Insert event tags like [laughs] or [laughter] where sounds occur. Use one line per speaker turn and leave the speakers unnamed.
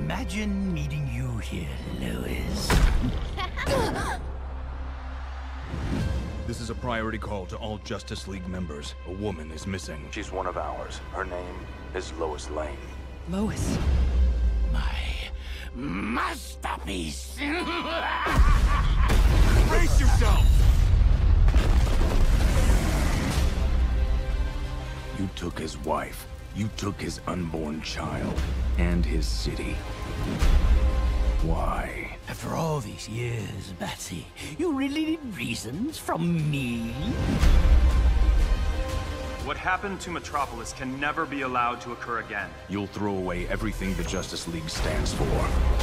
Imagine meeting you here, Lois. [laughs]
This is a priority call to all Justice League members. A woman is missing.
She's one of ours. Her name is Lois Lane.
Lois. My masterpiece. [laughs]
Brace yourself! You took his wife. You took his unborn child. And his city. Why?
After all these years, Batsy, you really need reasons from me?
What happened to Metropolis can never be allowed to occur again.
You'll throw away everything the Justice League stands for.